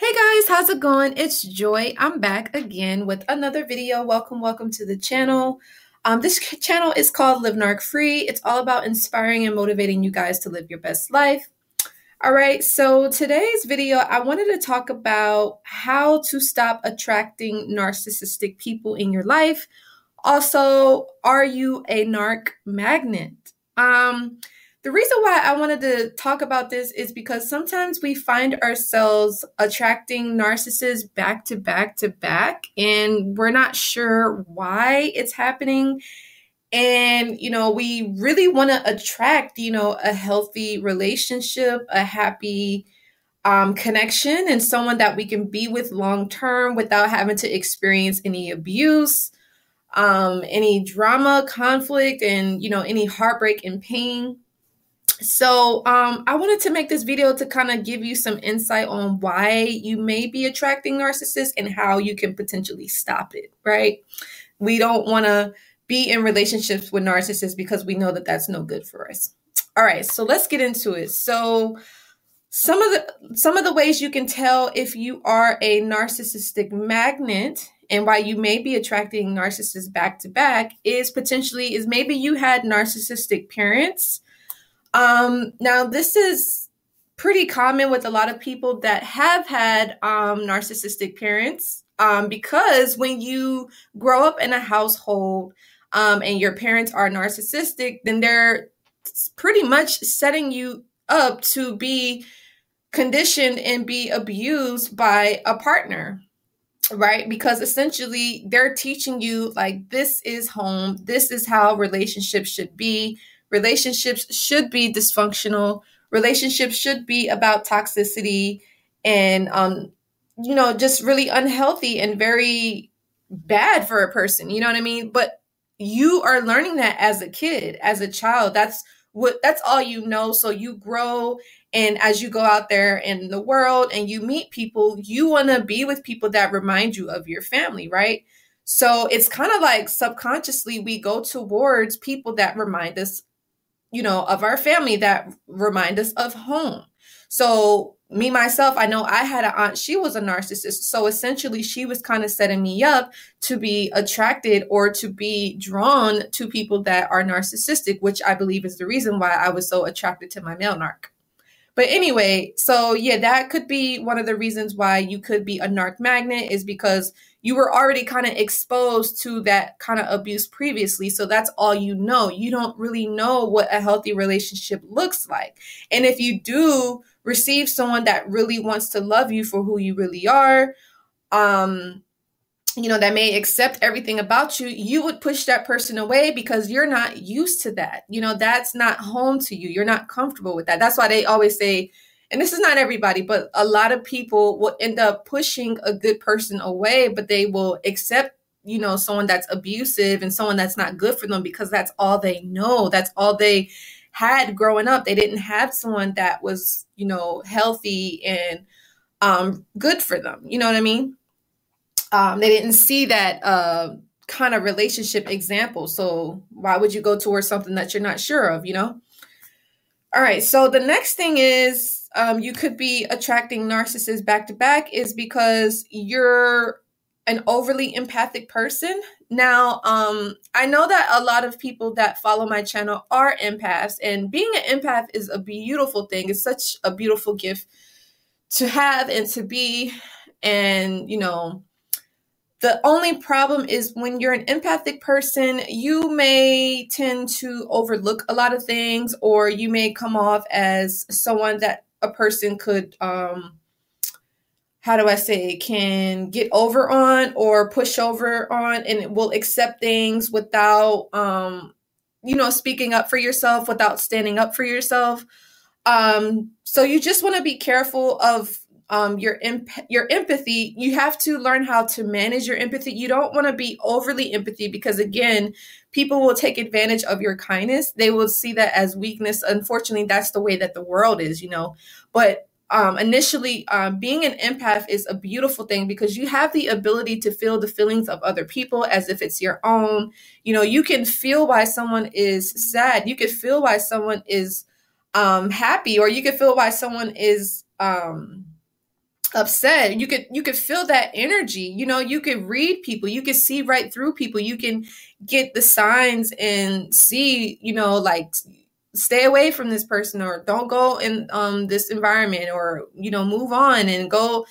Hey guys, how's it going? It's Joy. I'm back again with another video. Welcome, welcome to the channel. Um, this channel is called Live Narc Free. It's all about inspiring and motivating you guys to live your best life. All right, so today's video, I wanted to talk about how to stop attracting narcissistic people in your life. Also, are you a narc magnet? Um, the reason why I wanted to talk about this is because sometimes we find ourselves attracting narcissists back to back to back, and we're not sure why it's happening. And, you know, we really want to attract, you know, a healthy relationship, a happy um, connection, and someone that we can be with long term without having to experience any abuse, um, any drama, conflict, and, you know, any heartbreak and pain. So, um, I wanted to make this video to kind of give you some insight on why you may be attracting narcissists and how you can potentially stop it, right? We don't want to be in relationships with narcissists because we know that that's no good for us. All right, so let's get into it. So, some of the some of the ways you can tell if you are a narcissistic magnet and why you may be attracting narcissists back to back is potentially is maybe you had narcissistic parents um, now, this is pretty common with a lot of people that have had um, narcissistic parents um, because when you grow up in a household um, and your parents are narcissistic, then they're pretty much setting you up to be conditioned and be abused by a partner right? Because essentially they're teaching you like this is home this is how relationships should be relationships should be dysfunctional. Relationships should be about toxicity and um you know just really unhealthy and very bad for a person you know what i mean? But you are learning that as a kid as a child. That's what that's all you know. So you grow and as you go out there in the world and you meet people you want to be with people that remind you of your family right? So it's kind of like subconsciously we go towards people that remind us you know, of our family that remind us of home. So, me myself, I know I had an aunt, she was a narcissist. So, essentially, she was kind of setting me up to be attracted or to be drawn to people that are narcissistic, which I believe is the reason why I was so attracted to my male narc. But anyway, so yeah, that could be one of the reasons why you could be a narc magnet is because you were already kind of exposed to that kind of abuse previously. So that's all you know. You don't really know what a healthy relationship looks like. And if you do receive someone that really wants to love you for who you really are, um, you know, that may accept everything about you, you would push that person away because you're not used to that. You know, that's not home to you. You're not comfortable with that. That's why they always say, and this is not everybody, but a lot of people will end up pushing a good person away, but they will accept, you know, someone that's abusive and someone that's not good for them because that's all they know. That's all they had growing up. They didn't have someone that was, you know, healthy and um, good for them. You know what I mean? Um, they didn't see that uh, kind of relationship example. So why would you go towards something that you're not sure of, you know? All right. So the next thing is um, you could be attracting narcissists back to back is because you're an overly empathic person. Now, um, I know that a lot of people that follow my channel are empaths, and being an empath is a beautiful thing. It's such a beautiful gift to have and to be. And, you know, the only problem is when you're an empathic person, you may tend to overlook a lot of things, or you may come off as someone that a person could um how do I say can get over on or push over on and will accept things without um you know speaking up for yourself without standing up for yourself. Um so you just want to be careful of um, your imp- your empathy you have to learn how to manage your empathy you don't want to be overly empathy because again people will take advantage of your kindness. They will see that as weakness. Unfortunately, that's the way that the world is, you know. But um, initially, um, being an empath is a beautiful thing because you have the ability to feel the feelings of other people as if it's your own. You know, you can feel why someone is sad. You can feel why someone is um, happy, or you can feel why someone is um, upset. You could you could feel that energy you know you could read people you could see right through people you can get the signs and see you know like stay away from this person or don't go in um this environment or you know move on and go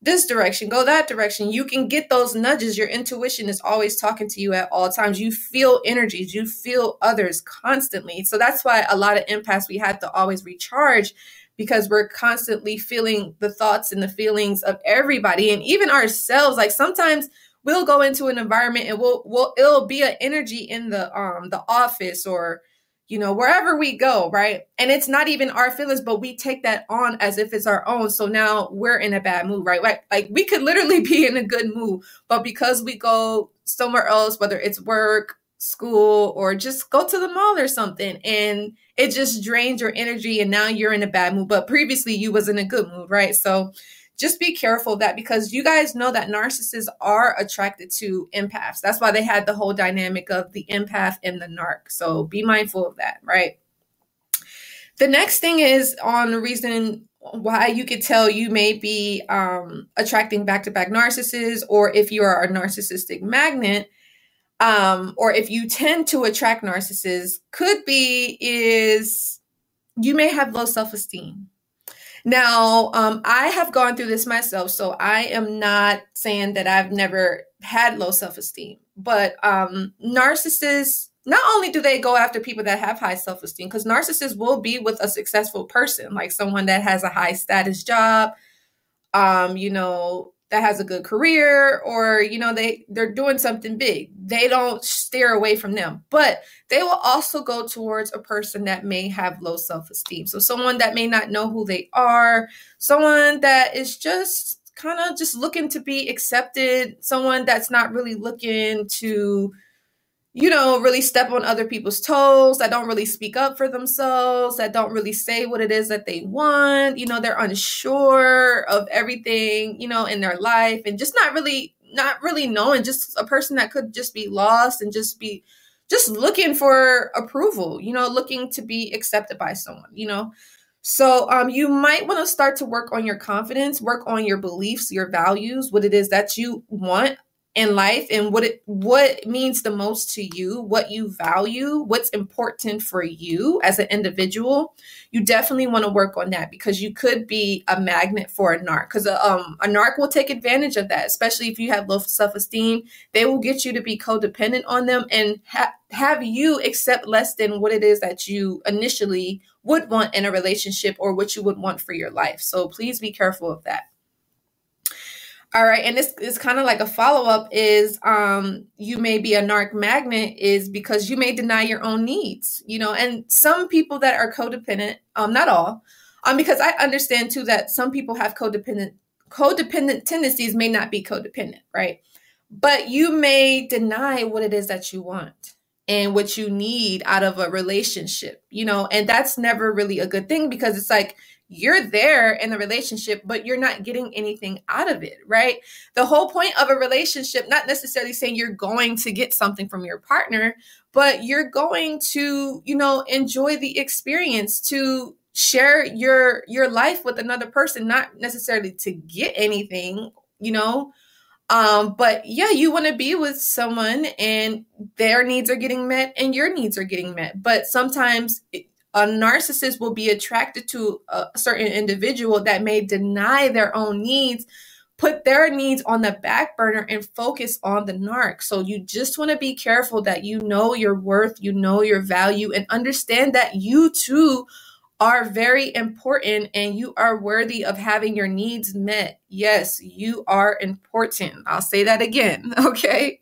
this direction go that direction. You can get those nudges. Your intuition is always talking to you at all times. You feel energies. You feel others constantly. So that's why a lot of empaths we have to always recharge because we're constantly feeling the thoughts and the feelings of everybody and even ourselves. Like sometimes we'll go into an environment and we'll we'll it'll be an energy in the um the office or you know wherever we go right? And it's not even our feelings but we take that on as if it's our own. So now we're in a bad mood right? Like, like we could literally be in a good mood but because we go somewhere else whether it's work school or just go to the mall or something and it just drains your energy and now you're in a bad mood. But previously you was in a good mood right? So just be careful of that because you guys know that narcissists are attracted to empaths. That's why they had the whole dynamic of the empath and the narc. So be mindful of that right? The next thing is on the reason why you could tell you may be um, attracting back-to-back narcissists or if you are a narcissistic magnet um, or if you tend to attract narcissists, could be is you may have low self esteem. Now, um, I have gone through this myself, so I am not saying that I've never had low self esteem, but um, narcissists not only do they go after people that have high self esteem, because narcissists will be with a successful person, like someone that has a high status job, um, you know, that has a good career or you know they they're doing something big. They don't steer away from them. But they will also go towards a person that may have low self-esteem. So someone that may not know who they are someone that is just kind of just looking to be accepted someone that's not really looking to you know, really step on other people's toes, that don't really speak up for themselves, that don't really say what it is that they want. You know, they're unsure of everything, you know, in their life and just not really, not really knowing, just a person that could just be lost and just be just looking for approval, you know, looking to be accepted by someone, you know. So um, you might want to start to work on your confidence, work on your beliefs, your values, what it is that you want in life and what it what means the most to you, what you value, what's important for you as an individual, you definitely want to work on that because you could be a magnet for a narc. Because um, a narc will take advantage of that, especially if you have low self esteem. They will get you to be codependent on them and ha- have you accept less than what it is that you initially would want in a relationship or what you would want for your life. So please be careful of that. All right, and this is kind of like a follow up is um you may be a narc magnet is because you may deny your own needs, you know, and some people that are codependent, um not all, um because I understand too that some people have codependent codependent tendencies may not be codependent, right? But you may deny what it is that you want and what you need out of a relationship, you know, and that's never really a good thing because it's like you're there in the relationship, but you're not getting anything out of it, right? The whole point of a relationship, not necessarily saying you're going to get something from your partner, but you're going to, you know, enjoy the experience to share your your life with another person not necessarily to get anything you know um but yeah you want to be with someone and their needs are getting met and your needs are getting met but sometimes a narcissist will be attracted to a certain individual that may deny their own needs put their needs on the back burner and focus on the narc. So you just want to be careful that you know your worth, you know your value, and understand that you too are very important and you are worthy of having your needs met. Yes, you are important. I'll say that again. Okay.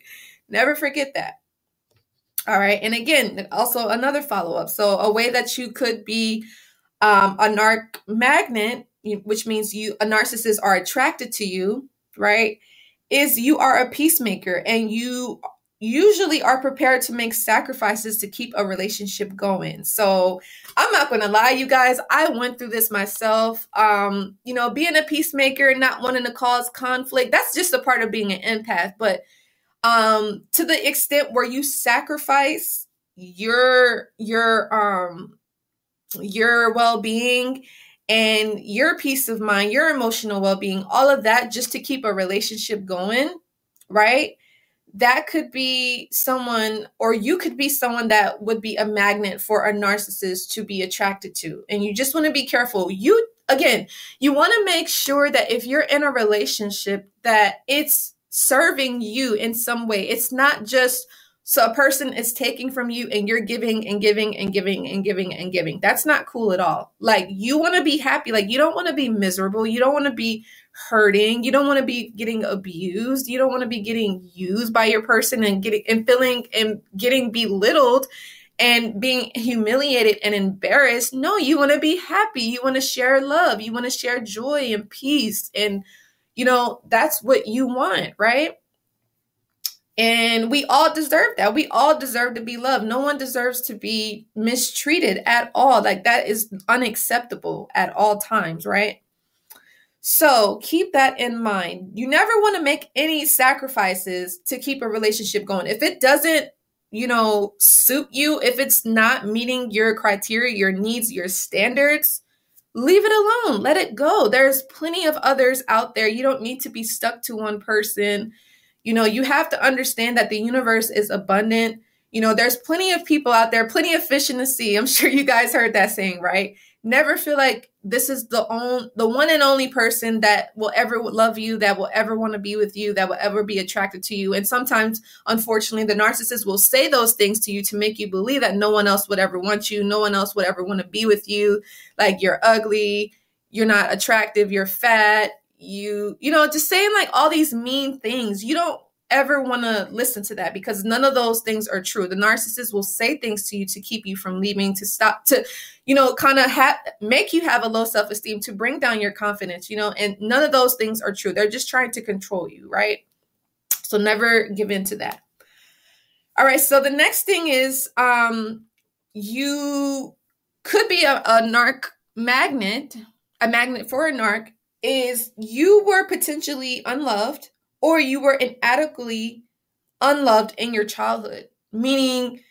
Never forget that. All right. And again, also another follow up. So, a way that you could be um, a narc magnet, which means you, a narcissist, are attracted to you, right? Is you are a peacemaker and you usually are prepared to make sacrifices to keep a relationship going. So I'm not going to lie, you guys, I went through this myself. Um, you know, being a peacemaker, and not wanting to cause conflict, that's just a part of being an empath. But um to the extent where you sacrifice your your um your well-being and your peace of mind, your emotional well being, all of that just to keep a relationship going, right? That could be someone, or you could be someone that would be a magnet for a narcissist to be attracted to. And you just want to be careful. You, again, you want to make sure that if you're in a relationship, that it's serving you in some way. It's not just so a person is taking from you and you're giving and giving and giving and giving and giving. That's not cool at all. Like you want to be happy. Like you don't want to be miserable. You don't want to be hurting. You don't want to be getting abused. You don't want to be getting used by your person and getting and feeling and getting belittled and being humiliated and embarrassed. No, you want to be happy. You want to share love. You want to share joy and peace. And, you know, that's what you want, right? And we all deserve that. We all deserve to be loved. No one deserves to be mistreated at all. Like that is unacceptable at all times, right? So keep that in mind. You never want to make any sacrifices to keep a relationship going. If it doesn't, you know, suit you, if it's not meeting your criteria, your needs, your standards, leave it alone. Let it go. There's plenty of others out there. You don't need to be stuck to one person you know, you have to understand that the universe is abundant. You know, there's plenty of people out there, plenty of fish in the sea. I'm sure you guys heard that saying, right? Never feel like this is the only the one and only person that will ever love you, that will ever want to be with you, that will ever be attracted to you. And sometimes, unfortunately, the narcissist will say those things to you to make you believe that no one else would ever want you, no one else would ever want to be with you, like you're ugly, you're not attractive, you're fat, you you know just saying like all these mean things you don't ever want to listen to that because none of those things are true. The narcissist will say things to you to keep you from leaving to stop to you know kind of ha- make you have a low self-esteem to bring down your confidence you know and none of those things are true. They're just trying to control you right? So never give in to that. All right so the next thing is um you could be a, a narc magnet a magnet for a narc is you were potentially unloved or you were inadequately unloved in your childhood. Meaning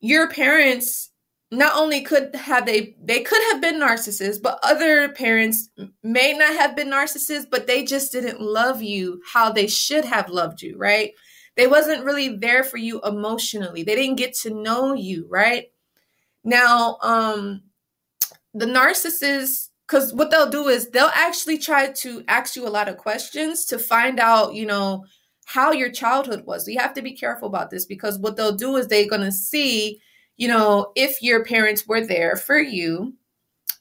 your parents not only could have they they could have been narcissists but other parents may not have been narcissists but they just didn't love you how they should have loved you right? They wasn't really there for you emotionally. They didn't get to know you right? Now um the narcissist because what they'll do is they'll actually try to ask you a lot of questions to find out, you know, how your childhood was. you have to be careful about this because what they'll do is they're going to see, you know, if your parents were there for you,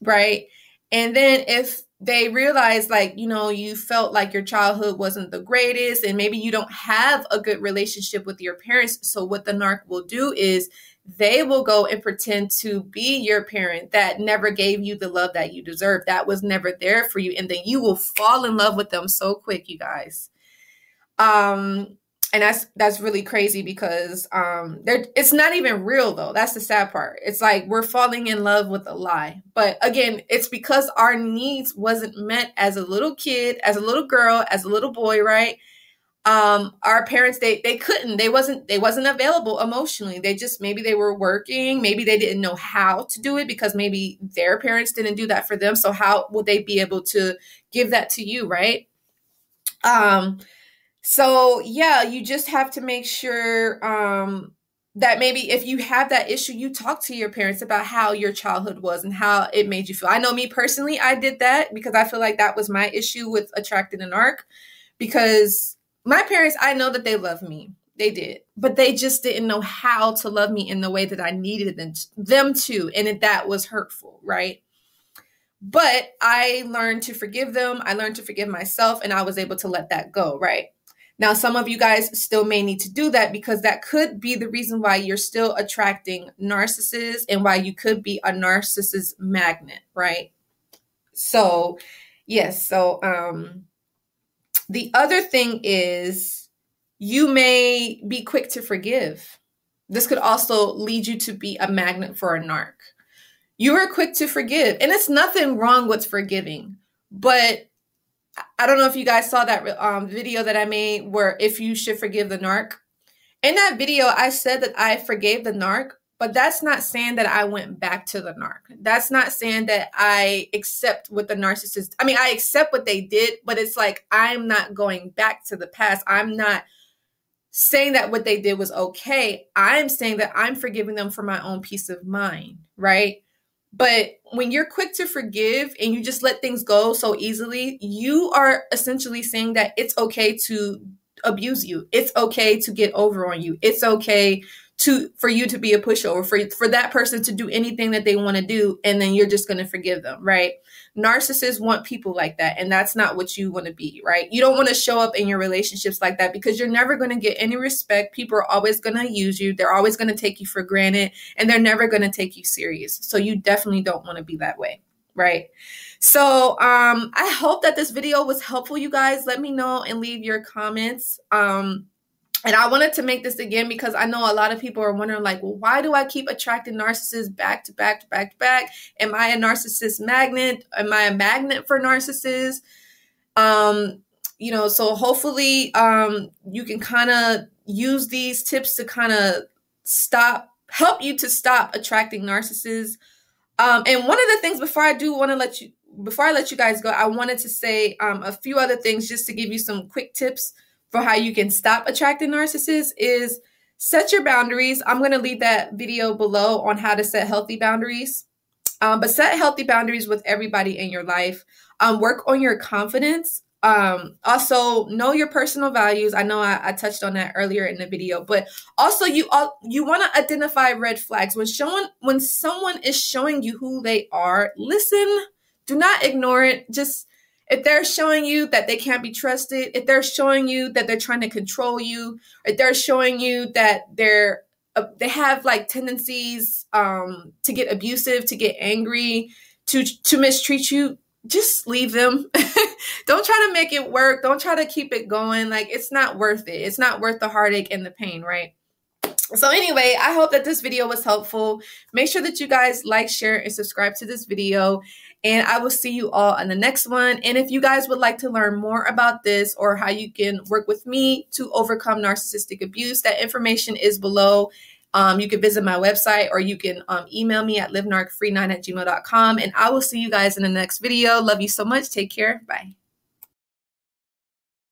right? And then if they realize like you know you felt like your childhood wasn't the greatest and maybe you don't have a good relationship with your parents so what the narc will do is they will go and pretend to be your parent that never gave you the love that you deserve that was never there for you and then you will fall in love with them so quick you guys. Um and that's that's really crazy because um there it's not even real though. That's the sad part. It's like we're falling in love with a lie. But again it's because our needs wasn't met as a little kid as a little girl as a little boy right um our parents they they couldn't they wasn't they wasn't available emotionally. They just maybe they were working maybe they didn't know how to do it because maybe their parents didn't do that for them. So how would they be able to give that to you right? Um so yeah you just have to make sure um that maybe if you have that issue you talk to your parents about how your childhood was and how it made you feel. I know me personally i did that because i feel like that was my issue with attracting a narc because my parents, I know that they love me. They did, but they just didn't know how to love me in the way that I needed them to, them to, and that was hurtful, right? But I learned to forgive them. I learned to forgive myself, and I was able to let that go, right? Now, some of you guys still may need to do that because that could be the reason why you're still attracting narcissists and why you could be a narcissist magnet, right? So, yes, so um the other thing is you may be quick to forgive. This could also lead you to be a magnet for a narc. You are quick to forgive, and it's nothing wrong with forgiving. But I don't know if you guys saw that um, video that I made where if you should forgive the narc. In that video, I said that I forgave the narc, But that's not saying that I went back to the narc. That's not saying that I accept what the narcissist, I mean, I accept what they did, but it's like I'm not going back to the past. I'm not saying that what they did was okay. I'm saying that I'm forgiving them for my own peace of mind, right? But when you're quick to forgive and you just let things go so easily, you are essentially saying that it's okay to abuse you. It's okay to get over on you. It's okay to for you to be a pushover for for that person to do anything that they want to do and then you're just going to forgive them right? Narcissists want people like that and that's not what you want to be right? You don't want to show up in your relationships like that because you're never going to get any respect. People are always going to use you. They're always going to take you for granted and they're never going to take you serious. So you definitely don't want to be that way right? So um i hope that this video was helpful you guys. Let me know and leave your comments. Um and I wanted to make this again because I know a lot of people are wondering, like, well, why do I keep attracting narcissists back to back to back to back? Am I a narcissist magnet? Am I a magnet for narcissists? Um, you know, so hopefully um you can kind of use these tips to kind of stop, help you to stop attracting narcissists. Um, and one of the things before I do want to let you before I let you guys go, I wanted to say um, a few other things just to give you some quick tips for how you can stop attracting narcissists is set your boundaries. I'm going to leave that video below on how to set healthy boundaries. Um, but set healthy boundaries with everybody in your life. Um, work on your confidence. Um, also know your personal values. I know I, I, touched on that earlier in the video, but also you all you want to identify red flags when showing when someone is showing you who they are. Listen, do not ignore it. Just if they're showing you that they can't be trusted, if they're showing you that they're trying to control you, if they're showing you that they're uh, they have like tendencies um, to get abusive, to get angry, to to mistreat you, just leave them. Don't try to make it work. Don't try to keep it going. Like it's not worth it. It's not worth the heartache and the pain, right? So anyway, I hope that this video was helpful. Make sure that you guys like, share, and subscribe to this video. And I will see you all on the next one. And if you guys would like to learn more about this or how you can work with me to overcome narcissistic abuse, that information is below. Um, you can visit my website or you can um, email me at livenarcfree9 at gmail.com. And I will see you guys in the next video. Love you so much. Take care. Bye.